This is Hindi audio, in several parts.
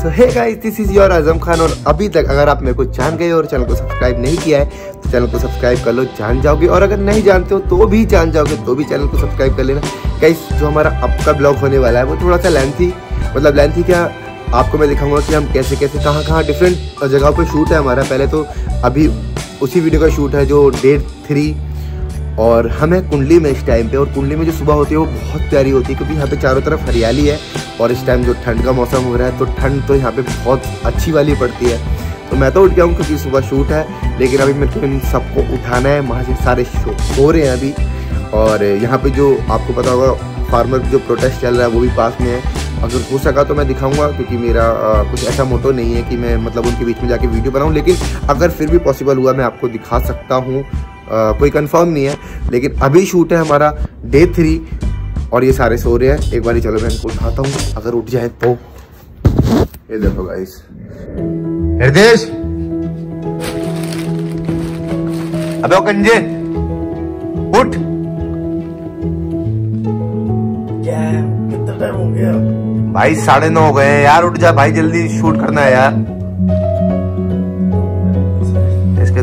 So hey guys this is your Azam Khan और अभी तक अगर आप मेरे को जान गए और चैनल को सब्सक्राइब नहीं किया है तो चैनल को सब्सक्राइब कर लो, जान जाओगे। और अगर नहीं जानते हो तो भी जान जाओगे तो भी चैनल को सब्सक्राइब कर लेना। गाइस जो हमारा अब का ब्लॉग होने वाला है, वो थोड़ा सा लेंथी मतलब लेंथी क्या आपको मैं दिखाऊँगा कि हम कैसे कैसे कहाँ कहाँ डिफरेंट जगहों पर शूट है हमारा। पहले तो अभी उसी वीडियो का शूट है जो डेट थ्री और हम कुंडली में इस टाइम पे। और कुंडली में जो सुबह होती है, वो बहुत प्यारी होती है, क्योंकि यहाँ पे चारों तरफ़ हरियाली है। और इस टाइम जो ठंड का मौसम हो रहा है तो ठंड तो यहाँ पे बहुत अच्छी वाली पड़ती है। तो मैं तो उठ गया हूँ क्योंकि सुबह शूट है लेकिन अभी मेरे को इन सबको उठाना है वहाँ से सारे हो रहे हैं अभी। और यहाँ पे जो आपको पता होगा फार्मर जो प्रोटेस्ट चल रहा है वो भी पास में है। अगर हो सका तो मैं दिखाऊँगा क्योंकि मेरा आ, कुछ ऐसा मोटो नहीं है कि मैं मतलब उनके बीच में जाके वीडियो बनाऊँ लेकिन अगर फिर भी पॉसिबल हुआ मैं आपको दिखा सकता हूँ। कोई कंफर्म नहीं है लेकिन अभी शूट है हमारा डे थ्री और ये सारे सो रहे हैं। एक बार चलो मैं इनको उठाता हूँ। अगर उठ जाए तो। ये देखो गाइस हृदय अबे ओ कंजे उठ। क्या कितना टाइम हो गया? भाई साढ़े नौ हो गए यार उठ जा भाई जल्दी शूट करना है यार।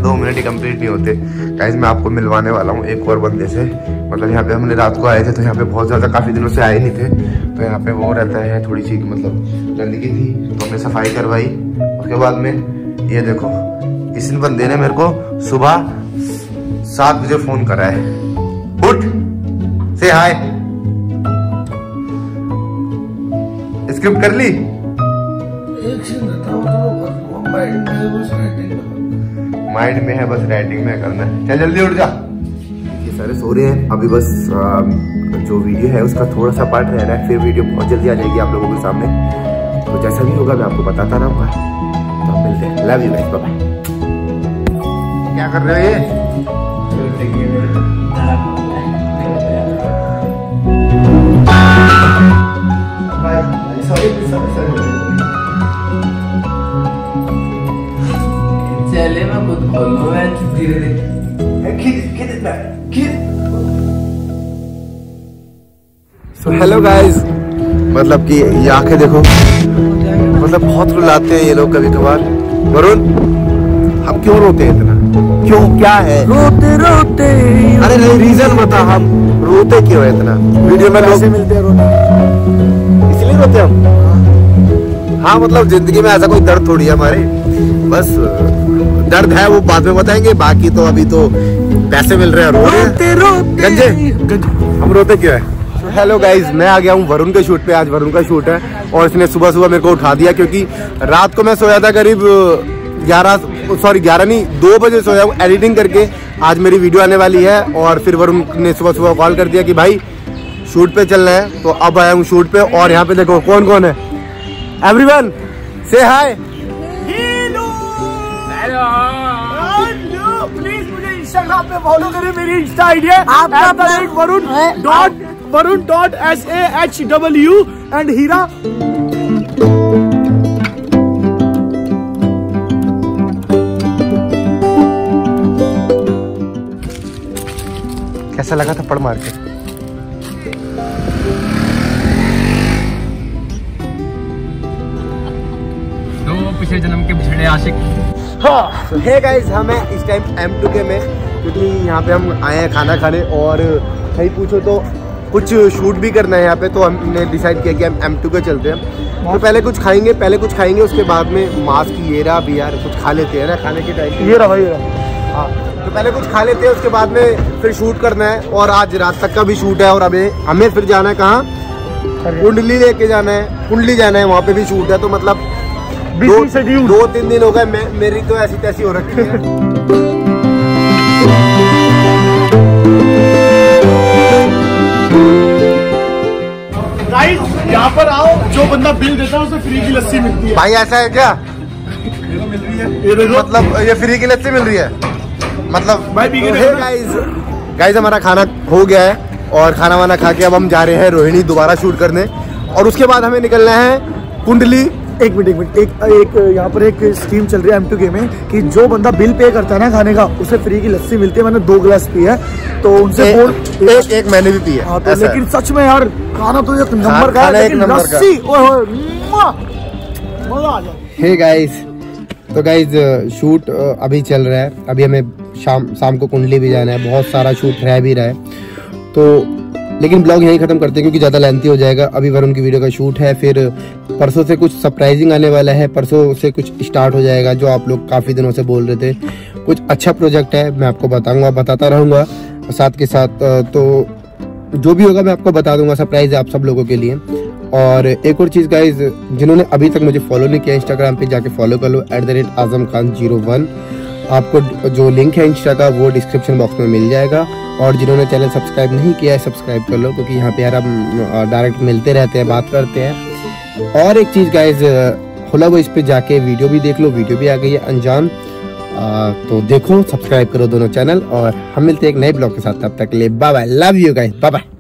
दो मिनट ही कंप्लीट नहीं होते। गाइस मैं आपको मिलवाने वाला हूँ एक और बंदे से। मतलब यहाँ पे हमने रात को आए थे तो यहाँ पे बहुत ज़्यादा काफ़ी दिनों से आए नहीं थे। तो यहाँ पे वो रहता है, थोड़ी सी मतलब गंदगी थी तो हमने सफ़ाई करवाई। उसके बाद में ये देखो, इस बंदे ने मेरे को सुबह सात बजे फ़ोन करा है। उठ से हाय स्क्रिप्ट कर ली? एक सीन बताओ तो माइंड में है बस राइटिंग में करना है। चल जल्दी उठ जा। ये सारे सो रहे हैं। अभी बस जो वीडियो है उसका थोड़ा सा पार्ट रह रहा है फिर वीडियो बहुत जल्दी आ जाएगी आप लोगों के सामने। तो जैसा भी होगा मैं आपको बताता रहूँगा। तो मिलते हैं। लव यू गाइस बाय क्या कर रहे हो ये? चले मैं खुद खोल लूँ मैं धीरे धीरे हेलो गाइस मतलब कि ये आँखें देखो। मतलब बहुत रुलाते हैं ये लोग कभी कभार वरुण हम क्यों रोते हैं इतना? क्यों? क्या है? रोते रोते। अरे नहीं रीजन बता हम। रोते क्यों है इतना? वीडियो में लोग मिलते हैं रोना। इसलिए रोते हम। हाँ मतलब ज़िंदगी में ऐसा कोई दर्द थोड़ी है हमारे। बस दर्द है वो बाद में बताएँगे। बाकी तो अभी तो पैसे मिल रहे हैं रो रहे रोते रोते। गंजे हम रोते क्यों है? हेलो गाइज़ मैं आ गया हूँ वरुण के शूट पे। आज वरुण का शूट है और इसने सुबह सुबह मेरे को उठा दिया क्योंकि रात को मैं सोया था करीब ग्यारह सॉरी ग्यारह नहीं दो बजे सोया हूँ एडिटिंग करके। आज मेरी वीडियो आने वाली है और फिर वरुण ने सुबह सुबह कॉल कर दिया कि भाई शूट पे चलना है। तो अब आया हूँ शूट पे और यहाँ पे देखो कौन कौन है। एवरीवन से हाय प्लीज़ मुझे इंस्टाग्राम पे फॉलो करें मेरी इंस्टा आईडी है। आपका Varun dot Varun dot S A H W and हीरा कैसा लगा था पढ़ मार के? पिछले जन्म के बिछड़े आशिक। हाँ हे गाइस हम हैं इस टाइम एम टू के में क्योंकि यहाँ पे हम आए हैं खाना खाने और सही पूछो तो कुछ शूट भी करना है यहाँ पे तो हमने डिसाइड किया कि हम एम टू के चलते हैं। तो पहले कुछ खाएँगे पहले कुछ खाएँगे उसके बाद में मास्क ये रहा भी यार कुछ खा लेते हैं ना खाने के टाइम ये रहा ये रहा। हाँ तो पहले कुछ खा लेते हैं उसके बाद में फिर शूट करना है और आज रात तक का भी शूट है और हमें हमें फिर जाना है कहाँ? कुंडली लेके जाना है कुंडली जाना है वहाँ पे भी शूट है तो मतलब दो, Busy दो तीन दिन हो गए मैं मेरी तो ऐसी तैसी हो रखी है। यहाँ पर आओ जो बंदा बिल देता है उसे फ्री की लस्सी मिलती है। भाई ऐसा है क्या? ये देखो। मतलब ये फ्री की लस्सी मिल रही है? मतलब भाई हे गाइस हमारा खाना हो गया है और खाना वाना खा के अब हम जा रहे हैं रोहिणी दोबारा शूट करने। और उसके बाद हमें निकलना है कुंडली एक मिनट एक मिनट एक एक यहाँ पर एक स्कीम चल रही है एम टू के में कि जो बंदा बिल पे करता है ना खाने का उसे फ्री की लस्सी मिलती है मैंने दो गिलास पी है तो उनसे बोल एक, एक एक मैंने भी पी है हाँ तो है। लेकिन सच में यार खाना तो एक नंबर का है लेकिन लस्सी! मज़ा आ जाए हे गाइस तो गाइस शूट अभी चल रहा है अभी हमें शाम शाम को कुंडली भी जाना है बहुत सारा शूट रह भी रहा है तो लेकिन ब्लॉग यहीं खत्म करते हैं क्योंकि ज़्यादा लेंथी हो जाएगा। अभी वरुण की वीडियो का शूट है, फिर परसों से कुछ सरप्राइजिंग आने वाला है, परसों से कुछ स्टार्ट हो जाएगा, जो आप लोग काफ़ी दिनों से बोल रहे थे। कुछ अच्छा प्रोजेक्ट है, मैं आपको बताऊँगा, बताता रहूँगा साथ के साथ तो जो भी होगा मैं आपको बता दूँगा सरप्राइज़ आप सब लोगों के लिए। और एक और चीज़ गाइज़ जिन्होंने अभी तक मुझे फॉलो नहीं किया इंस्टाग्राम पे जाके फॉलो कर लो at the rate Azam Khan zero one आपको जो लिंक है इंस्टा का, वो डिस्क्रिप्शन बॉक्स में मिल जाएगा। और जिन्होंने चैनल सब्सक्राइब नहीं किया है सब्सक्राइब कर लो, क्योंकि यहाँ पे यार हम डायरेक्ट मिलते रहते हैं, बात करते हैं। और एक चीज़ गाइज़ खुला वो इस पर जाके वीडियो भी देख लो वीडियो भी आ गई है अनजान। तो देखो सब्सक्राइब करो दोनों चैनल और हम मिलते हैं एक नए ब्लॉग के साथ। तब तक लिए bye bye love you guys bye bye